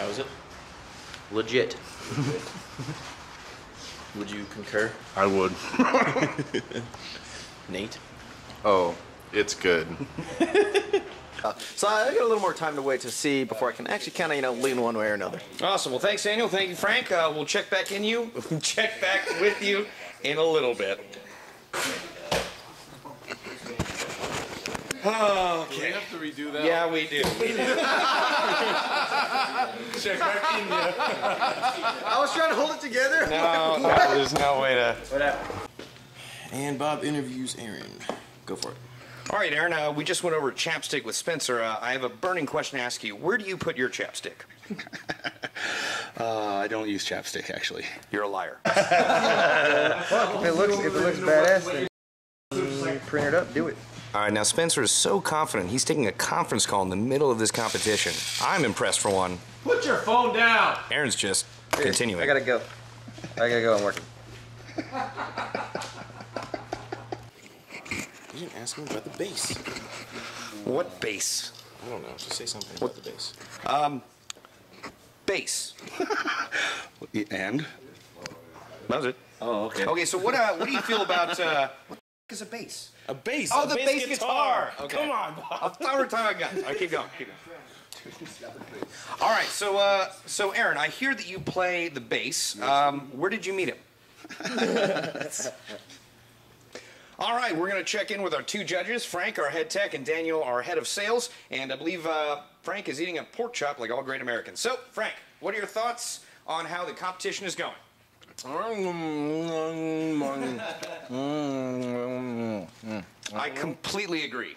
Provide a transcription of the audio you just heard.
How is it? Legit. Would you concur, I would. Nate? Oh, it's good. So I got a little more time to wait to see before I can actually kind of, you know, lean one way or another. Awesome. Well, thanks, Daniel. Thank you, Frank. Uh, we'll check back in you. check back with you in a little bit. Oh, Do we have to redo that? yeah, we do. We do. I was trying to hold it together. No, no, there's no way to. And Bob interviews Aaron. Go for it. All right, Aaron. Uh, we just went over chapstick with Spencer. Uh, I have a burning question to ask you. Where do you put your chapstick? Uh, I don't use chapstick, actually. You're a liar. If it looks if it looks badass, then print it up, do it. All right, now Spencer is so confident he's taking a conference call in the middle of this competition. I'm impressed for one. Put your phone down. Aaron's just Here, continuing. I gotta go. I gotta go. I'm working. You didn't ask me about the bass. What base? I don't know. Just say something about the bass. Base. And? That was it. Oh, okay. Okay, so what? Uh, what do you feel about? Uh, what the is a bass? A bass. Oh, a the bass guitar. Okay. Come on, Bob. Every time I got. All right, keep going. Keep going. All right, so uh, so Aaron, I hear that you play the bass. Um, where did you meet him? All right, we're going to check in with our two judges, Frank, our head tech, and Daniel, our head of sales. And I believe uh, Frank is eating a pork chop like all great Americans. So, Frank, what are your thoughts on how the competition is going? I mm-hmm. completely agree.